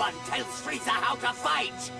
one tells Frieza how to fight!